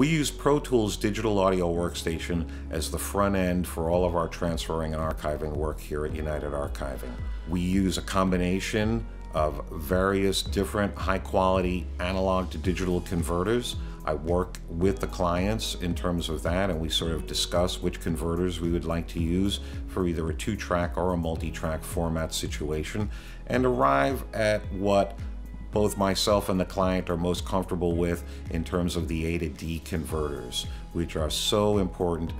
We use Pro Tools Digital Audio Workstation as the front end for all of our transferring and archiving work here at United Archiving. We use a combination of various different high quality analog to digital converters. I work with the clients in terms of that, and we sort of discuss which converters we would like to use for either a two track or a multi track format situation, and arrive at what both myself and the client are most comfortable with in terms of the A to D converters, which are so important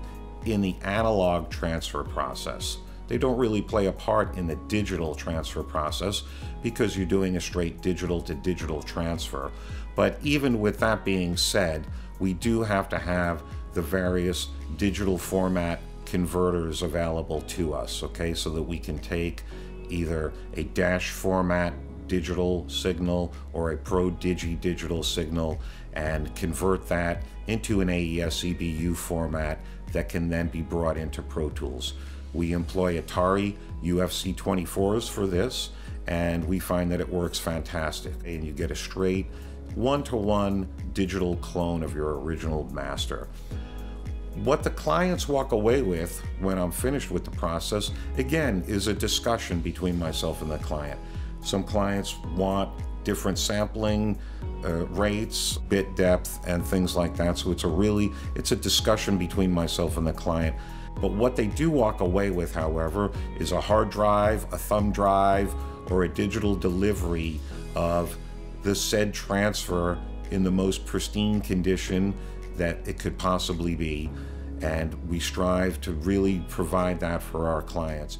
in the analog transfer process. They don't really play a part in the digital transfer process because you're doing a straight digital to digital transfer. But even with that being said, we do have to have the various digital format converters available to us, okay, so that we can take either a dash format digital signal or a ProDigi digital signal and convert that into an AES EBU format that can then be brought into Pro Tools. We employ Otari UFC 24s for this, and we find that it works fantastic. And you get a straight one to one digital clone of your original master. What the clients walk away with when I'm finished with the process, again, is a discussion between myself and the client. Some clients want different sampling uh, rates, bit depth, and things like that. So it's a really, it's a discussion between myself and the client. But what they do walk away with, however, is a hard drive, a thumb drive, or a digital delivery of the said transfer in the most pristine condition that it could possibly be. And we strive to really provide that for our clients.